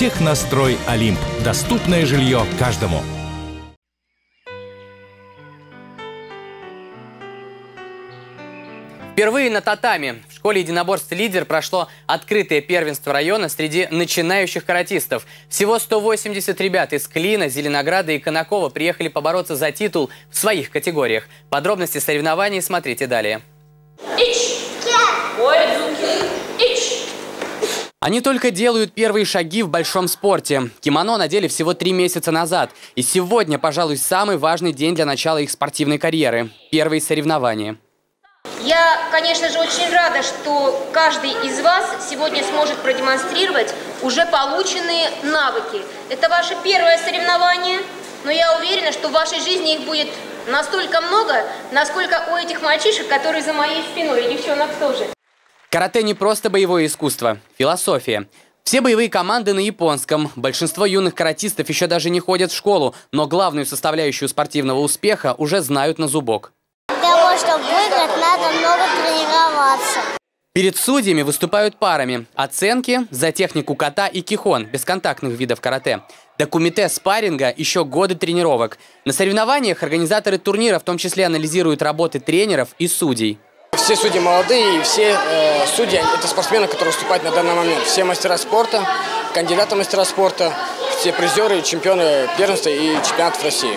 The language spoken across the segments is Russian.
Технострой Олимп. Доступное жилье каждому. Впервые на татами в школе единоборств «Лидер» прошло открытое первенство района среди начинающих каратистов. Всего 180 ребят из Клина, Зеленограда и Конакова приехали побороться за титул в своих категориях. Подробности соревнований смотрите далее. Они только делают первые шаги в большом спорте. Кимоно надели всего три месяца назад. И сегодня, пожалуй, самый важный день для начала их спортивной карьеры. Первые соревнования. Я, конечно же, очень рада, что каждый из вас сегодня сможет продемонстрировать уже полученные навыки. Это ваше первое соревнование, но я уверена, что в вашей жизни их будет настолько много, насколько у этих мальчишек, которые за моей спиной, и девчонок тоже. Карате не просто боевое искусство, философия. Все боевые команды на японском. Большинство юных каратистов еще даже не ходят в школу, но главную составляющую спортивного успеха уже знают на зубок того, чтобы выиграть, надо много тренироваться. Перед судьями выступают парами. Оценки за технику ката и кихон, бесконтактных видов карате. До кумите спарринга еще годы тренировок. На соревнованиях организаторы турнира в том числе анализируют работы тренеров и судей. Все судьи молодые, и все э, судьи – это спортсмены, которые выступают на данный момент. Все мастера спорта, кандидаты мастера спорта, все призеры, чемпионы первенства и чемпионатов России.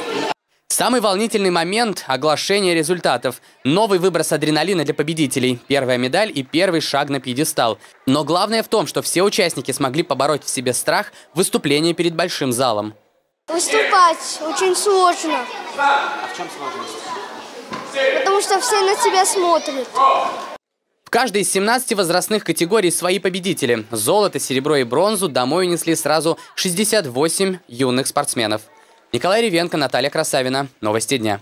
Самый волнительный момент – оглашение результатов. Новый выброс адреналина для победителей. Первая медаль и первый шаг на пьедестал. Но главное в том, что все участники смогли побороть в себе страх выступления перед большим залом. Выступать очень сложно. А в чем сложность? Потому что все на тебя смотрят. В каждой из 17 возрастных категорий свои победители. Золото, серебро и бронзу домой унесли сразу 68 юных спортсменов. Николай Ревенко, Наталья Красавина. Новости дня.